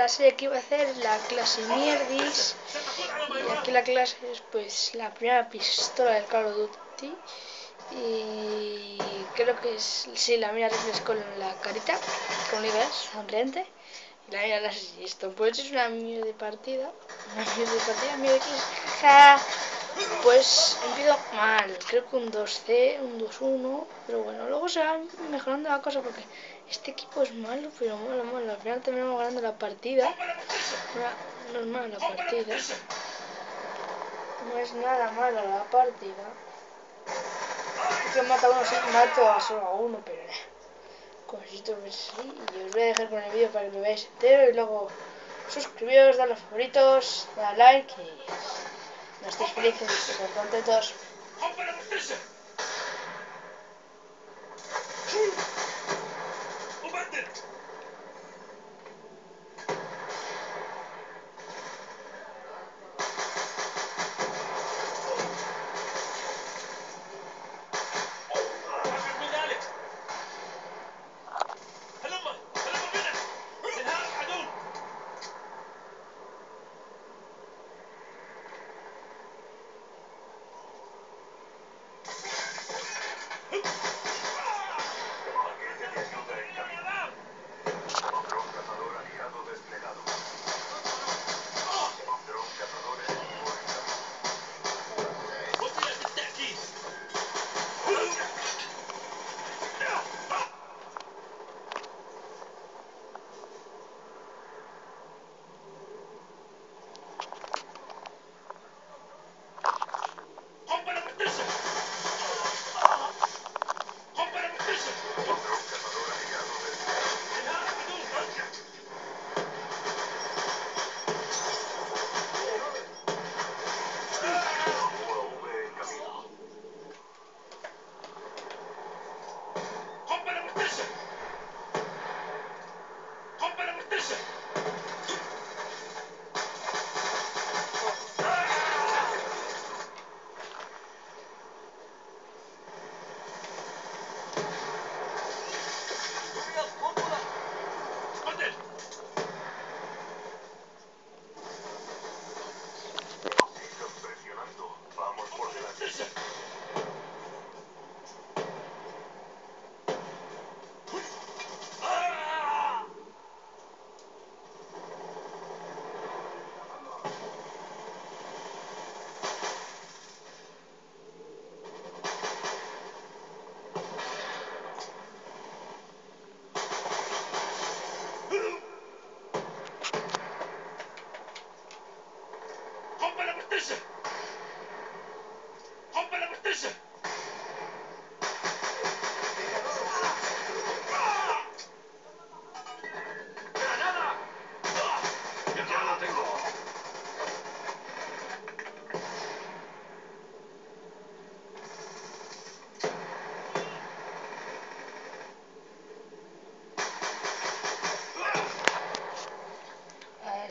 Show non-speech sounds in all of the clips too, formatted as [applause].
la serie que iba a hacer, la clase Mierdis. Y aquí la clase es pues la primera pistola del Call of Duty. Y creo que es, sí, la mira es con la carita, con la sonriente. Y la mira es esto, pues es una mierda de partida. [laughs] Una mierda de partida, mierda que Pues empiezo mal, creo que un 2C, un 2-1, pero bueno, luego se va mejorando la cosa porque este equipo es malo, pero malo, malo. Al final terminamos ganando la partida. No, es mala la partida. No es nada mala la partida. Yo mato a uno, sí, mato a solo a uno, pero Con esto pues sí. Y os voy a dejar con el vídeo para que lo veáis entero. Y luego suscribiros, dar los favoritos, dar like y no estéis felices, súper contentos.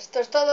Esto es todo.